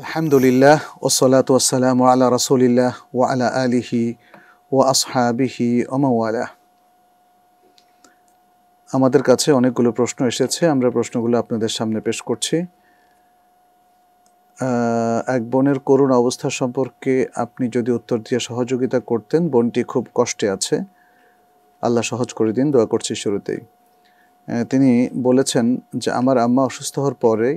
আলহামদুলিল্লাহ ওসলাত ওসালাম আলা রসুলিল্লাহ ও আলা আলিহি ও আসহাবিহি ওমাওয়ালা আমাদের কাছে অনেকগুলো প্রশ্ন এসেছে, আমরা প্রশ্নগুলো আপনাদের সামনে পেশ করছি। এক বোনের করুণ অবস্থা সম্পর্কে আপনি যদি উত্তর দিয়ে সহযোগিতা করতেন, বোনটি খুব কষ্টে আছে। আল্লাহ সহজ করে দিন, দোয়া করছি শুরুতেই। তিনি বলেছেন যে, আমার আম্মা অসুস্থ হওয়ার পরে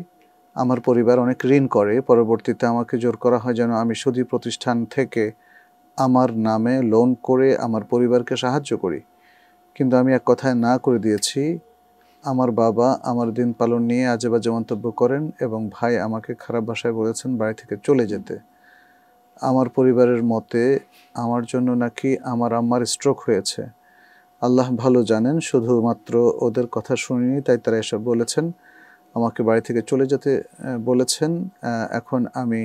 আমার পরিবার অনেক ঋণ করে, পরবর্তীতে আমাকে জোর করা হয় যেন আমি সুদী প্রতিষ্ঠান থেকে আমার নামে লোন করে আমার পরিবারকে সাহায্য করি। কিন্তু আমি এক কথায় না করে দিয়েছি। আমার বাবা আমার দিন পালন নিয়ে আজে বাজে মন্তব্য করেন এবং ভাই আমাকে খারাপ ভাষায় বলেছেন বাড়ি থেকে চলে যেতে। আমার পরিবারের মতে আমার জন্য নাকি আমার আম্মার স্ট্রোক হয়েছে। আল্লাহ ভালো জানেন, শুধুমাত্র ওদের কথা শুনিনি, তাই তারা এসব বলেছেন। আমাকে বাড়ি থেকে চলে যেতে বলেছেন এখন আমি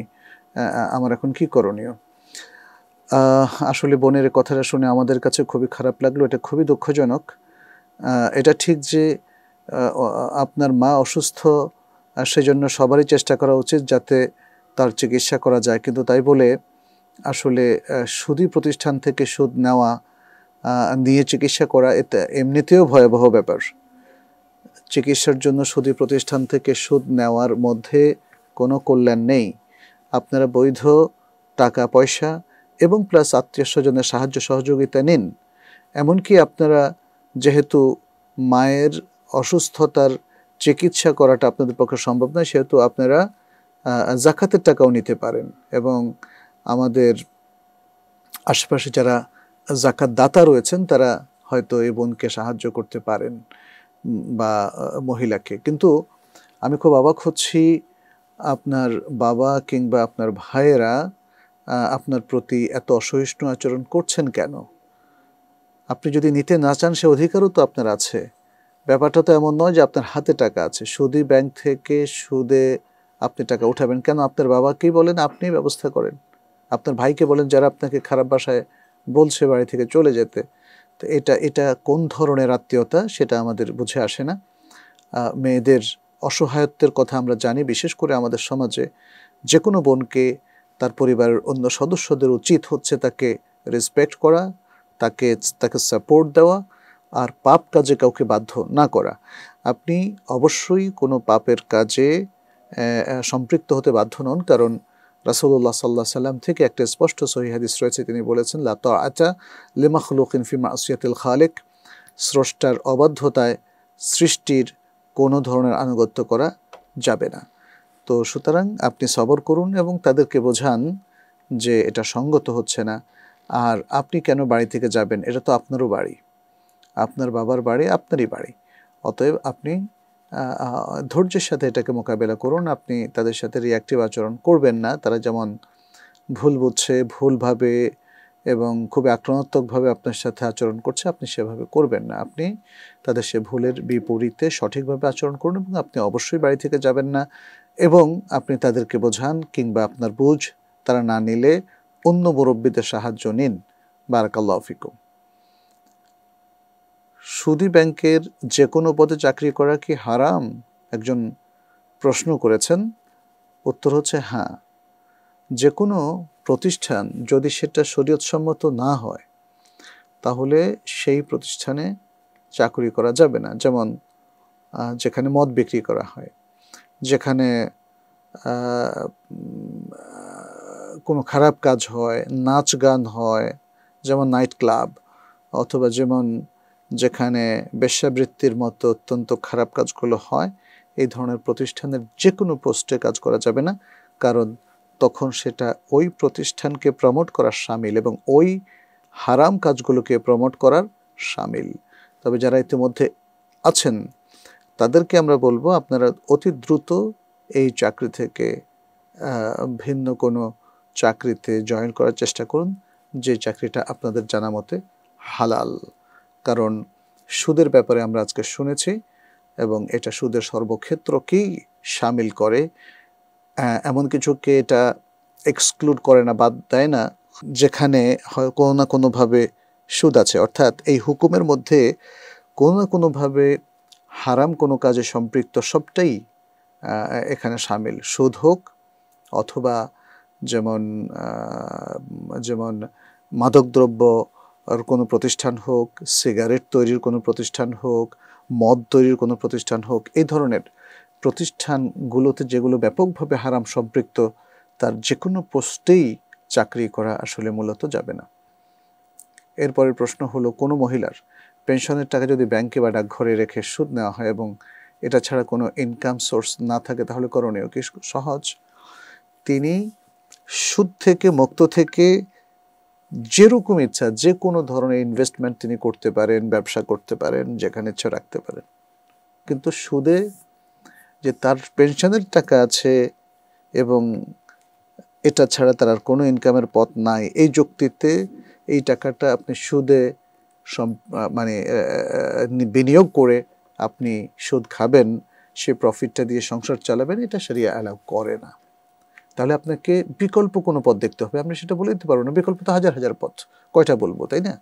আমার এখন কি করণীয়? আসলে বোনের কথাটা শুনে আমাদের কাছে খুবই খারাপ লাগল, এটা খুবই দুঃখজনক। এটা ঠিক যে আপনার মা অসুস্থ আর সেজন্য সবারই চেষ্টা করা উচিত যাতে তার চিকিৎসা করা যায়। কিন্তু তাই বলে, আসলে সুদী প্রতিষ্ঠান থেকে সুদ নেওয়া নিয়ে চিকিৎসা করা, এটা এমনিতেও ভয়াবহ ব্যাপার। চিকিৎসার জন্য সুদী প্রতিষ্ঠান থেকে সুদ নেওয়ার মধ্যে কোনো কল্যাণ নেই। আপনারা বৈধ টাকা, পয়সা এবং প্লাস আত্মীয় স্বজনের সাহায্য সহযোগিতা নিন। এমনকি আপনারা যেহেতু মায়ের অসুস্থতার চিকিৎসা করাটা আপনাদের পক্ষে সম্ভব নয়, সেহেতু আপনারা জাকাতের টাকাও নিতে পারেন এবং আমাদের আশেপাশে যারা জাকাত দাতা রয়েছেন, তারা হয়তো এই বোনকে সাহায্য করতে পারেন। বা মহিলাকে। কিন্তু আমি খুব অবাক হচ্ছি আপনার বাবা কিংবা আপনার ভাইয়েরা আপনার প্রতি এত অসহিষ্ণু আচরণ করছেন কেন? আপনি যদি নিতে না চান, সে অধিকারও তো আপনার আছে। ব্যাপারটা তো এমন নয় যে আপনার হাতে টাকা আছে। সুদী ব্যাংক থেকে সুদে আপনি টাকা উঠাবেন কেন? আপনার বাবাকেই বলেন, আপনি ব্যবস্থা করেন। আপনার ভাইকে বলেন যারা আপনাকে খারাপ ভাষায় বলছে বাড়ি থেকে চলে যেতে। তো এটা এটা কোন ধরনের আত্মীয়তা সেটা আমাদের বুঝে আসে না। মেয়েদের অসহায়ত্বের কথা আমরা জানি, বিশেষ করে আমাদের সমাজে যে কোনো বোনকে তার পরিবারের অন্য সদস্যদের উচিত হচ্ছে তাকে রেসপেক্ট করা, তাকে তাকে সাপোর্ট দেওয়া আর পাপ কাজে কাউকে বাধ্য না করা। আপনি অবশ্যই কোনো পাপের কাজে সম্পৃক্ত হতে বাধ্য নন কারণ রাসূলুল্লাহ সাল্লাহ সাল্লাম থেকে একটা স্পষ্ট সহি হাদিস রয়েছে। তিনি বলেছেন, লা আচা লিমা খুলুকিন ফি মাসিয়াতিল খালেক স্রষ্টার অবাধ্যতায় সৃষ্টির কোনো ধরনের আনুগত্য করা যাবে না। তো সুতরাং আপনি সবর করুন এবং তাদেরকে বোঝান যে এটা সঙ্গত হচ্ছে না। আর আপনি কেন বাড়ি থেকে যাবেন? এটা তো আপনারও বাড়ি। আপনার বাবার বাড়ি, আপনারই বাড়ি। অতএব আপনি ধৈর্যের সাথে এটাকে মোকাবেলা করুন। আপনি তাদের সাথে রিয়াক্টিভ আচরণ করবেন না। তারা যেমন ভুল বুঝছে ভুলভাবে এবং খুব আক্রমণাত্মকভাবে আপনার সাথে আচরণ করছে, আপনি সেভাবে করবেন না। আপনি তাদের সে ভুলের বিপরীতে সঠিকভাবে আচরণ করুন এবং আপনি অবশ্যই বাড়ি থেকে যাবেন না এবং আপনি তাদেরকে বোঝান কিংবা আপনার বুঝ তারা না নিলে অন্য মুরব্বীদের সাহায্য নিন। বারাকাল্লাহ ফিকুম। সুদী ব্যাংকের যে কোনো পদে চাকরি করা কি হারাম? একজন প্রশ্ন করেছেন। উত্তর হচ্ছে হ্যাঁ। যে কোনো প্রতিষ্ঠান যদি সেটা শরীয়তসম্মত না হয়, তাহলে সেই প্রতিষ্ঠানে চাকরি করা যাবে না। যেমন যেখানে মদ বিক্রি করা হয়, যেখানে কোনো খারাপ কাজ হয়, নাচ গান হয়, যেমন নাইট ক্লাব, অথবা যেমন যেখানে বেশ্যাবৃত্তির মতো অত্যন্ত খারাপ কাজগুলো হয়, এই ধরনের প্রতিষ্ঠানের যে কোনো পোস্টে কাজ করা যাবে না। কারণ তখন সেটা ওই প্রতিষ্ঠানকে প্রমোট করার সামিল এবং ওই হারাম কাজগুলোকে প্রমোট করার সামিল। তবে যারা ইতিমধ্যে আছেন, তাদেরকে আমরা বলব আপনারা অতি দ্রুত এই চাকরি থেকে ভিন্ন কোনো চাকরিতে জয়েন করার চেষ্টা করুন, যে চাকরিটা আপনাদের জানা মতে হালাল। কারণ সুদের ব্যাপারে আমরা আজকে শুনেছি এবং এটা সুদের সর্বক্ষেত্রকেই সামিল করে। এমন কিছুকে এটা এক্সক্লুড করে না, বাদ দেয় না, যেখানে হয় কোনো না কোনোভাবে সুদ আছে। অর্থাৎ এই হুকুমের মধ্যে কোনো না কোনোভাবে হারাম কোনো কাজে সম্পৃক্ত সবটাই এখানে সামিল। সুদ হোক অথবা যেমন যেমন মাদকদ্রব্য আর কোনো প্রতিষ্ঠান হোক, সিগারেট তৈরির কোনো প্রতিষ্ঠান হোক, মদ তৈরির কোনো প্রতিষ্ঠান হোক, এই ধরনের প্রতিষ্ঠানগুলোতে যেগুলো ব্যাপকভাবে হারাম সম্পৃক্ত, তার যে কোনো পোস্টেই চাকরি করা আসলে মূলত যাবে না। এরপরের প্রশ্ন হলো, কোনো মহিলার পেনশনের টাকা যদি ব্যাংকে বা ডাকঘরে রেখে সুদ নেওয়া হয় এবং এটা ছাড়া কোনো ইনকাম সোর্স না থাকে, তাহলে করণীয় কি? সহজ। তিনি সুদ থেকে, মুক্ত থেকে যেরকম ইচ্ছা যে কোনো ধরনের ইনভেস্টমেন্ট তিনি করতে পারেন, ব্যবসা করতে পারেন, যেখানে ইচ্ছা রাখতে পারেন। কিন্তু সুদে যে তার পেনশনের টাকা আছে এবং এটা ছাড়া তার আর কোনো ইনকামের পথ নাই, এই যুক্তিতে এই টাকাটা আপনি সুদে মানে বিনিয়োগ করে আপনি সুদ খাবেন, সে প্রফিটটা দিয়ে সংসার চালাবেন, এটা সেরিয়া অ্যালাউ করে না। তাহলে আপনাকে বিকল্প কোনো পথ দেখতে হবে। আপনি সেটা বলে দিতে পারবেন না। বিকল্প তো হাজার হাজার পথ। কয়টা বলব, তাই না?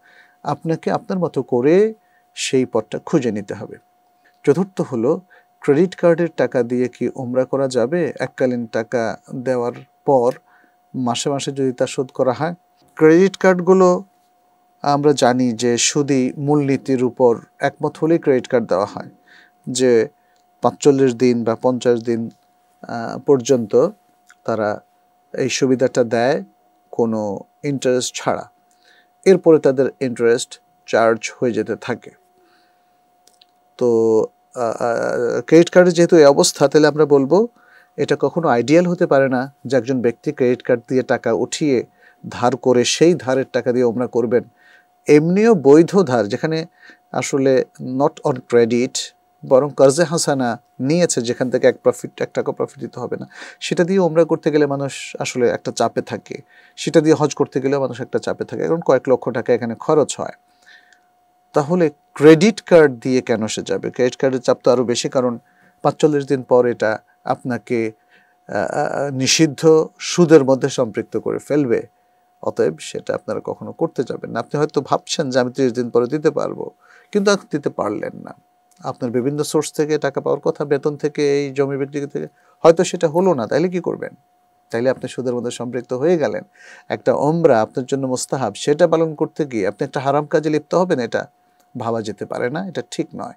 আপনাকে আপনার মতো করে সেই পথটা খুঁজে নিতে হবে। চতুর্থ হলো, ক্রেডিট কার্ডের টাকা দিয়ে কি ওমরা করা যাবে? এককালীন টাকা দেওয়ার পর মাসে মাসে যদি তা শোধ করা হয়। ক্রেডিট কার্ডগুলো আমরা জানি যে সুদি মূলনীতির উপর একমত হলেই ক্রেডিট কার্ড দেওয়া হয়। যে পাঁচচল্লিশ দিন বা পঞ্চাশ দিন পর্যন্ত তারা এই সুবিধাটা দেয় কোনো ইন্টারেস্ট ছাড়া। এরপরে তাদের ইন্টারেস্ট চার্জ হয়ে যেতে থাকে। তো ক্রেডিট কার্ডের যেহেতু এই অবস্থা, তাহলে আমরা বলব এটা কখনো আইডিয়াল হতে পারে না যে একজন ব্যক্তি ক্রেডিট কার্ড দিয়ে টাকা উঠিয়ে ধার করে সেই ধারের টাকা দিয়ে ওমরা করবেন। এমনিও বৈধ ধার, যেখানে আসলে নট অন ক্রেডিট বরং কর্জে হাসানা নিয়েছে, যেখান থেকে এক প্রফিট এক টাকা প্রফিট দিতে হবে না। সেটা দিয়ে ওমরা করতে গেলে মানুষ আসলে একটা চাপে থাকে। সেটা দিয়ে হজ করতে গেলেও মানুষ একটা চাপে থাকে। কারণ কয়েক লক্ষ টাকা এখানে খরচ হয়। তাহলে ক্রেডিট কার্ড দিয়ে কেন সে যাবে? ক্রেডিট কার্ডের চাপ তো আরও বেশি, কারণ পাঁচচল্লিশ দিন পর এটা আপনাকে নিষিদ্ধ সুদের মধ্যে সম্পৃক্ত করে ফেলবে। অতএব সেটা আপনারা কখনো করতে যাবেন না। আপনি হয়তো ভাবছেন যে আমি তিরিশ দিন পরে দিতে পারব, কিন্তু দিতে পারলেন না। আপনার বিভিন্ন সোর্স থেকে টাকা পাওয়ার কথা, বেতন থেকে, এই জমি বিক্রি থেকে, হয়তো সেটা হলো না, তাইলে কি করবেন? তাইলে আপনি সুদের মধ্যে সম্পৃক্ত হয়ে গেলেন। একটা ওমরা আপনার জন্য মোস্তাহাব, সেটা পালন করতে গিয়ে আপনি একটা হারাম কাজে লিপ্ত হবেন, এটা ভাবা যেতে পারে না, এটা ঠিক নয়।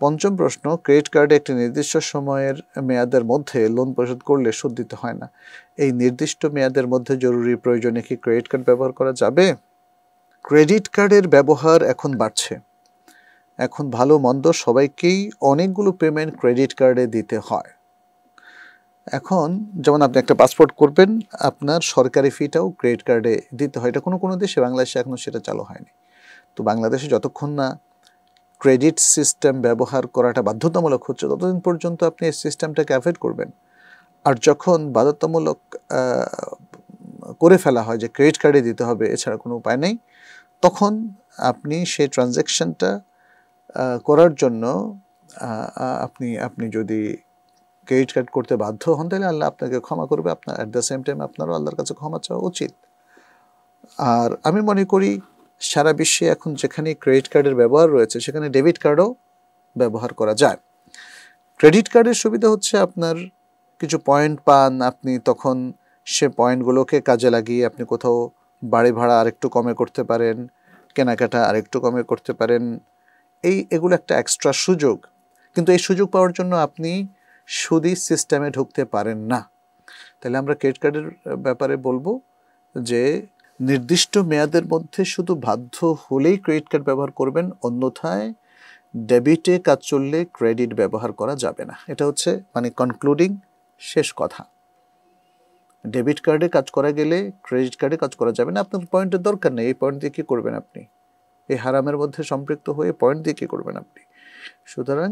পঞ্চম প্রশ্ন ক্রেডিট কার্ডে একটি নির্দিষ্ট সময়ের মেয়াদের মধ্যে লোন পরিশোধ করলে সুদ দিতে হয় না। এই নির্দিষ্ট মেয়াদের মধ্যে জরুরি প্রয়োজনে কি ক্রেডিট কার্ড ব্যবহার করা যাবে? ক্রেডিট কার্ডের ব্যবহার এখন বাড়ছে। এখন ভালো মন্দ সবাইকেই অনেকগুলো পেমেন্ট ক্রেডিট কার্ডে দিতে হয়। এখন যেমন আপনি একটা পাসপোর্ট করবেন, আপনার সরকারি ফিটাও ক্রেডিট কার্ডে দিতে হয়। এটা কোনো কোনো দেশে, বাংলাদেশে এখনও সেটা চালু হয়নি। তো বাংলাদেশে যতক্ষণ না ক্রেডিট সিস্টেম ব্যবহার করাটা বাধ্যতামূলক হচ্ছে, ততদিন পর্যন্ত আপনি এই সিস্টেমটাকে অ্যাভয়েড করবেন। আর যখন বাধ্যতামূলক করে ফেলা হয় যে ক্রেডিট কার্ডে দিতে হবে, এছাড়া কোনো উপায় নেই, তখন আপনি সেই ট্রানজ্যাকশনটা করার জন্য আপনি আপনি যদি ক্রেডিট কার্ড করতে বাধ্য হন, তাহলে আল্লাহ আপনাকে ক্ষমা করবে। আপনার অ্যাট দ্য সেম টাইম আপনারও আল্লাহর কাছে ক্ষমা চাওয়া উচিত। আর আমি মনে করি, সারা বিশ্বে এখন যেখানে ক্রেডিট কার্ডের ব্যবহার রয়েছে, সেখানে ডেবিট কার্ডও ব্যবহার করা যায়। ক্রেডিট কার্ডের সুবিধা হচ্ছে আপনার কিছু পয়েন্ট পান, আপনি তখন সে পয়েন্টগুলোকে কাজে লাগিয়ে আপনি কোথাও বাড়ি ভাড়া আরেকটু কমে করতে পারেন, কেনাকাটা আরেকটু কমে করতে পারেন এই এগুলো একটা এক্সট্রা সুযোগ। কিন্তু এই সুযোগ পাওয়ার জন্য আপনি সুদি সিস্টেমে ঢুকতে পারেন না। তাহলে আমরা ক্রেডিট কার্ডের ব্যাপারে বলব যে, নির্দিষ্ট মেয়াদের মধ্যে শুধু বাধ্য হলেই ক্রেডিট কার্ড ব্যবহার করবেন, অন্যথায় ডেবিটে কাজ চললে ক্রেডিট ব্যবহার করা যাবে না। এটা হচ্ছে মানে কনক্লুডিং শেষ কথা। ডেবিট কার্ডে কাজ করা গেলে ক্রেডিট কার্ডে কাজ করা যাবে না। আপনার পয়েন্টের দরকার নেই। এই পয়েন্ট দিয়ে কী করবেন আপনি? এই হারামের মধ্যে সম্পৃক্ত হয়ে পয়েন্ট দিয়ে কী করবেন আপনি? সুতরাং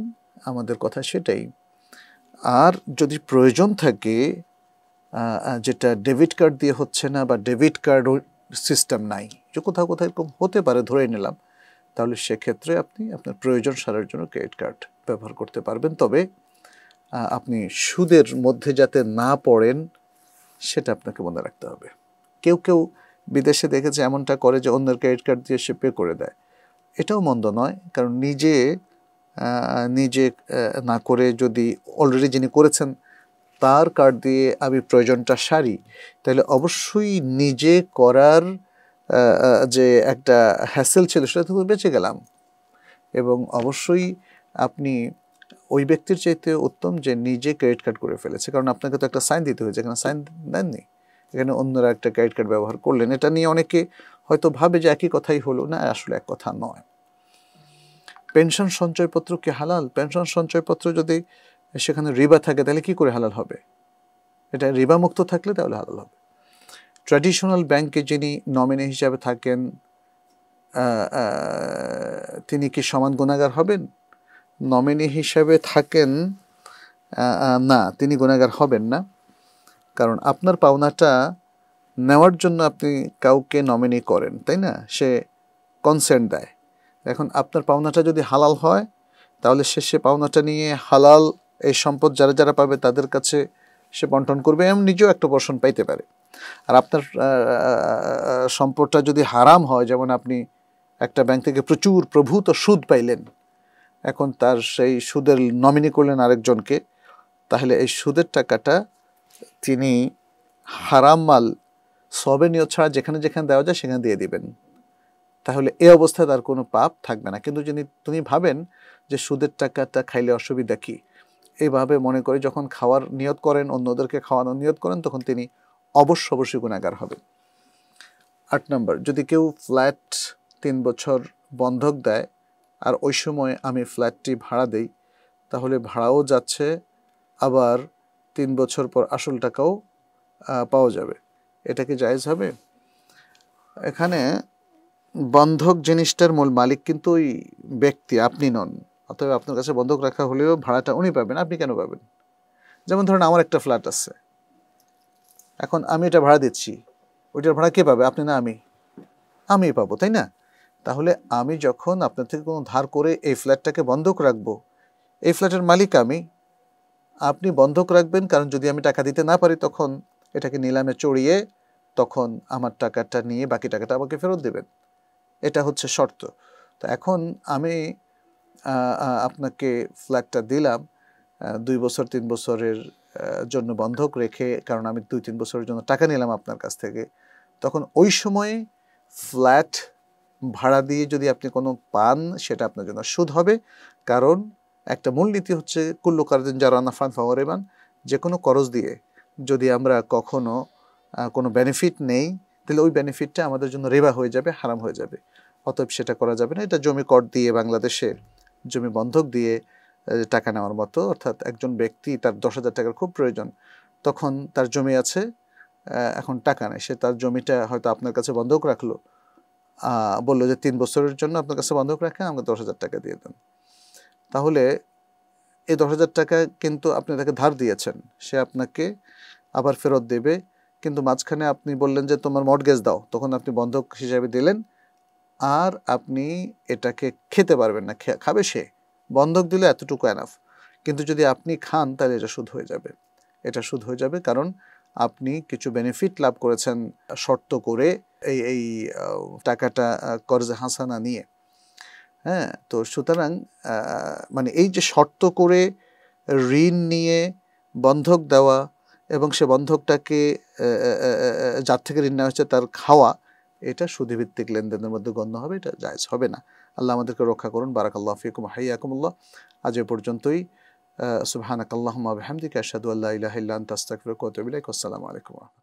আমাদের কথা সেটাই। আর যদি প্রয়োজন থাকে যেটা ডেবিট কার্ড দিয়ে হচ্ছে না বা ডেবিট কার্ড সিস্টেম নাই, যে কোথাও কোথাও এরকম হতে পারে ধরে নিলাম, তাহলে সেক্ষেত্রে আপনি আপনার প্রয়োজন সারার জন্য ক্রেডিট কার্ড ব্যবহার করতে পারবেন। তবে আপনি সুদের মধ্যে যাতে না পড়েন, সেটা আপনাকে মনে রাখতে হবে। কেউ কেউ বিদেশে দেখেছে এমনটা করে যে অন্যের ক্রেডিট কার্ড দিয়ে সে পে করে দেয়। এটাও মন্দ নয়, কারণ নিজে নিজে না করে যদি অলরেডি যিনি করেছেন, তার কার্ড দিয়ে আমি প্রয়োজনটা সারি, তাহলে অবশ্যই নিজে করার যে একটা হ্যাসেল ছিল সেটা থেকে বেঁচে গেলাম। এবং অবশ্যই আপনি ওই ব্যক্তির চাইতে উত্তম যে নিজে ক্রেডিট কার্ড করে ফেলেছে, কারণ আপনাকে তো একটা সাইন দিতে হয়েছে এখানে সাইন দেননি? এখানে অন্যরা একটা ক্রেডিট কার্ড ব্যবহার করলেন। এটা নিয়ে অনেকে হয়তো ভাবে যে একই কথাই হলো। না, আসলে এক কথা নয়। পেনশন সঞ্চয়পত্র কি হালাল? পেনশন সঞ্চয়পত্র যদি সেখানে রিবা থাকে, তাহলে কি করে হালাল হবে? এটা রিবা মুক্ত থাকলে তাহলে হালাল হবে। ট্র্যাডিশনাল ব্যাংকে যিনি নমিনি হিসাবে থাকেন তিনি কি সমান গুণাগার হবেন? নমিনি হিসাবে থাকেন না, তিনি গুণাগার হবেন না। কারণ আপনার পাওনাটা নেওয়ার জন্য আপনি কাউকে নমিনি করেন, তাই না? সে কনসেন্ট দেয়। এখন আপনার পাওনাটা যদি হালাল হয়, তাহলে সে সে পাওনাটা নিয়ে হালাল এই সম্পদ যারা যারা পাবে তাদের কাছে সে বন্টন করবে এবং নিজেও একটা পোর্শন পাইতে পারে। আর আপনার সম্পদটা যদি হারাম হয়, যেমন আপনি একটা ব্যাংক থেকে প্রচুর প্রভূত সুদ পাইলেন, এখন তার সেই সুদের নমিনি করলেন আরেকজনকে, তাহলে এই সুদের টাকাটা তিনি হারাম মাল সবে নিয়ত ছাড়া যেখানে যেখানে দেওয়া যায় সেখানে দিয়ে দিবেন। তাহলে এ অবস্থায় তার কোনো পাপ থাকবে না। কিন্তু যিনি তুমি ভাবেন যে সুদের টাকাটা খাইলে অসুবিধা কী এইভাবে মনে করে যখন খাওয়ার নিয়ত করেন, অন্যদেরকে খাওয়ানোর নিয়ত করেন, তখন তিনি অবশ্য অবশ্যই গুণাগার হবেন। আট নম্বর, যদি কেউ ফ্ল্যাট তিন বছর বন্ধক দেয় আর ওই সময় আমি ফ্ল্যাটটি ভাড়া দেই, তাহলে ভাড়াও যাচ্ছে, আবার তিন বছর পর আসল টাকাও পাওয়া যাবে। এটা কি জায়েজ হবে? এখানে বন্ধক জিনিসটার মূল মালিক কিন্তু ওই ব্যক্তি, আপনি নন। অতএব আপনার কাছে বন্ধক রাখা হলেও ভাড়াটা উনি পাবেন, আপনি কেন পাবেন? যেমন ধরুন আমার একটা ফ্ল্যাট আছে। এখন আমি এটা ভাড়া দিচ্ছি। ওইটার ভাড়া কে পাবে? আপনি না, আমি। আমি পাবো, তাই না? তাহলে আমি যখন আপনার থেকে কোনো ধার করে এই ফ্ল্যাটটাকে বন্ধক রাখব, এই ফ্ল্যাটের মালিক আমি। আপনি বন্ধক রাখবেন, কারণ যদি আমি টাকা দিতে না পারি তখন এটাকে নিলামে চড়িয়ে তখন আমার টাকাটা নিয়ে বাকি টাকাটা আমাকে ফেরত দেবেন। এটা হচ্ছে শর্ত। তো এখন আমি আপনাকে ফ্ল্যাটটা দিলাম দুই বছর, তিন বছরের জন্য বন্ধক রেখে, কারণ আমি দুই, তিন বছরের জন্য টাকা নিলাম আপনার কাছ থেকে। তখন ওই সময়ে ফ্ল্যাট ভাড়া দিয়ে যদি আপনি কোনো পান, সেটা আপনার জন্য সুদ হবে। কারণ একটা মূলনীতি হচ্ছে, কুল্লু কারদিন যারা নাফান ফাওয়ারেবান যে কোনো করজ দিয়ে যদি আমরা কখনো কোনো বেনিফিট নেই, তাহলে ওই বেনিফিটটা আমাদের জন্য রেবা হয়ে যাবে, হারাম হয়ে যাবে। অতএব সেটা করা যাবে না। এটা জমি কর দিয়ে বাংলাদেশে, জমি বন্ধক দিয়ে টাকা নেওয়ার মতো, অর্থাৎ একজন ব্যক্তি তার দশ হাজার টাকার খুব প্রয়োজন। তখন তার জমি আছে এখন টাকা নেই। সে তার জমিটা হয়তো আপনার কাছে বন্ধক রাখল বলল যে তিন বছরের জন্য আপনার কাছে বন্ধক রাখেন, আমাকে দশ হাজার টাকা দিয়ে দেন। তাহলে এই দশ হাজার টাকা কিন্তু আপনি তাকে ধার দিয়েছেন। সে আপনাকে আবার ফেরত দেবে। কিন্তু মাঝখানে আপনি বললেন যে তোমার মর্টগেজ দাও। তখন আপনি বন্ধক হিসাবে দিলেন। আর আপনি এটাকে খেতে পারবেন না। খাবে সে। বন্ধক দিলে এতটুকু এনাফ কিন্তু যদি আপনি খান, তাহলে এটা সুদ হয়ে যাবে। এটা সুদ হয়ে যাবে কারণ আপনি কিছু বেনিফিট লাভ করেছেন শর্ত করে এই এই টাকাটা কর্জে হাসানা নিয়ে। হ্যাঁ তো সুতরাং মানে এই যে শর্ত করে ঋণ নিয়ে বন্ধক দেওয়া এবং সে বন্ধকটাকে যার থেকে ঋণ নেওয়া হচ্ছে তার খাওয়া, এটা সুদীভিত্তিক লেনদেনের মধ্যে গণ্য হবে, এটা জায়জ হবে না। আল্লাহ আমাদেরকে রক্ষা করুন। বারাকাল্লাহ ফিকুম, হাইয়াকুমুল্লাহ। আজ এ পর্যন্তই। সুবহানাকাল্লাহুম্মা বিহামদিকা, আশহাদু আল্লা ইলাহা ইল্লা আনতা, আস্তাগফিরুকা ওয়া আতুবু আসসালামু আলাইকুম